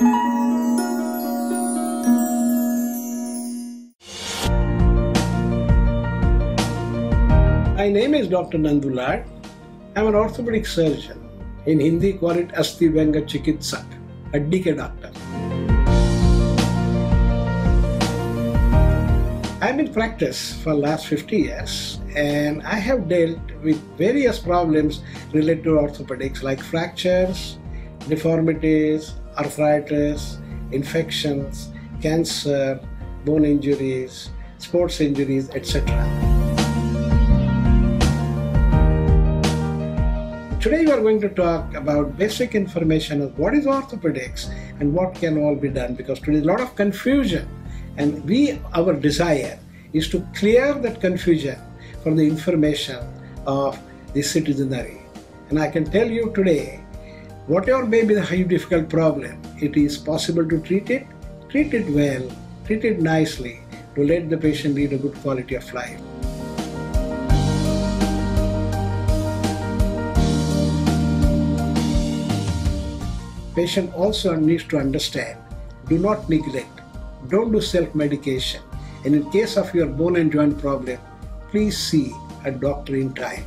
My name is Dr. Nand Laud. I'm an orthopedic surgeon. In Hindi, call it Asti Venga Chikitsak, a DK doctor. I'm in practice for last 50 years and I have dealt with various problems related to orthopedics like fractures, deformities, arthritis, infections, cancer, bone injuries, sports injuries, etc. Today we are going to talk about basic information of what is orthopedics and what can all be done because today is a lot of confusion and we our desire is to clear that confusion from the information of the citizenry. And I can tell you today, whatever may be the high difficult problem, it is possible to treat it, treat it well, treat it nicely to let the patient lead a good quality of life. Patient also needs to understand, do not neglect, don't do self-medication. And in case of your bone and joint problem, please see a doctor in time.